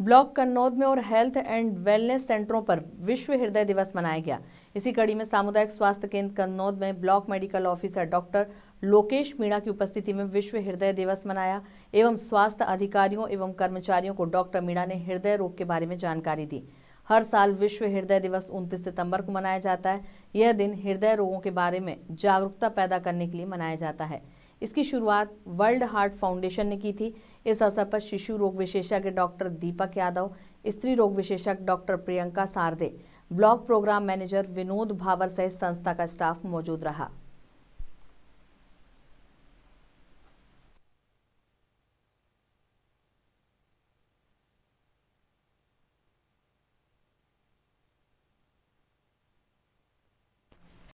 Block Kannod में और health and wellness सेंटरों पर विश्व हृदय दिवस मनाया गया। इसी कड़ी में सामुदायिक स्वास्थ्य केंद्र कन्नौद में block medical officer doctor Lokesh Meena की उपस्थिति में विश्व हृदय दिवस मनाया एवं स्वास्थ्य अधिकारियों एवं कर्मचारियों को डॉक्टर मीणा ने हृदय रोग के बारे में जानकारी दी। हर साल विश्व हृदय दिवस 29 सितंबर को मनाया जाता है। यह दिन हृदय रोगों के बारे में जागरूकता पैदा करने के लिए मनाया जाता है। इसकी शुरुआत वर्ल्ड हार्ट फाउंडेशन ने की थी। इस अवसर पर शिशु रोग विशेषज्ञ डॉक्टर दीपक यादव, स्त्री रोग विशेषज्ञ doctor Priyanka Sarde block programme manager Vinod Bhawar सहित संस्था का स्टाफ मौजूद रहा।